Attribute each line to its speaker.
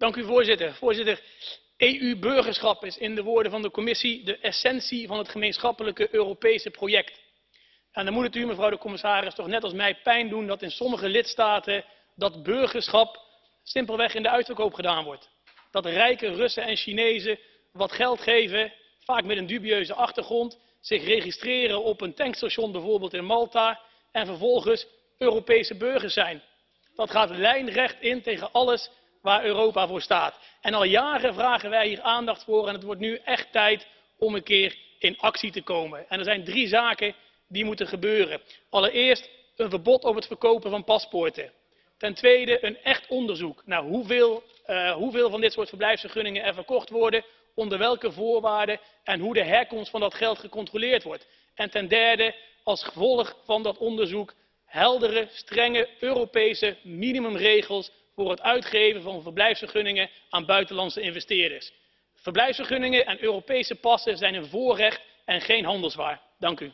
Speaker 1: Dank u, voorzitter. Voorzitter, EU-burgerschap is in de woorden van de commissie de essentie van het gemeenschappelijke Europese project. En dan moet het u, mevrouw de commissaris, toch net als mij pijn doen dat in sommige lidstaten dat burgerschap simpelweg in de uitverkoop gedaan wordt. Dat rijke Russen en Chinezen wat geld geven, vaak met een dubieuze achtergrond, zich registreren op een tankstation bijvoorbeeld in Malta en vervolgens Europese burgers zijn. Dat gaat lijnrecht in tegen alles waar Europa voor staat. En al jaren vragen wij hier aandacht voor en het wordt nu echt tijd om een keer in actie te komen. En er zijn drie zaken die moeten gebeuren. Allereerst een verbod op het verkopen van paspoorten. Ten tweede een echt onderzoek naar hoeveel, uh, hoeveel van dit soort verblijfsvergunningen er verkocht worden, onder welke voorwaarden en hoe de herkomst van dat geld gecontroleerd wordt. En ten derde, als gevolg van dat onderzoek, heldere, strenge Europese minimumregels voor het uitgeven van verblijfsvergunningen aan buitenlandse investeerders. Verblijfsvergunningen en Europese passen zijn een voorrecht en geen handelswaar. Dank u.